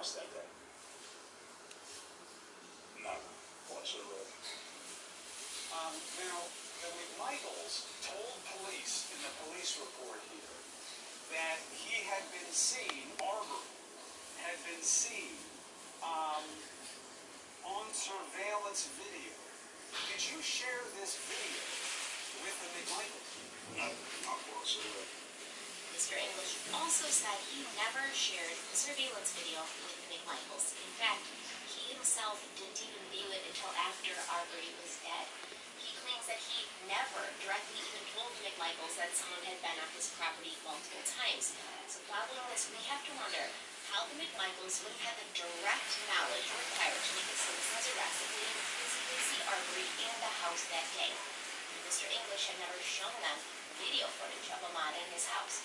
house that day? None whatsoever. Um, now, the McMichaels told police in the police report here that he had been seen, Arbery had been seen, um, on surveillance video. Did you share this video with the McMichaels? None, not whatsoever. Also said he never shared the surveillance video with the McMichaels. In fact, he himself didn't even view it until after Arbery was dead. He claims that he never directly even told McMichaels that someone had been on his property multiple times. So following this, we have to wonder how the McMichaels would have had the direct knowledge required to make a citizen's arrest if they didn't physically see Arbery in the house that day. Mr. English had never shown them video footage of Ahmaud in his house.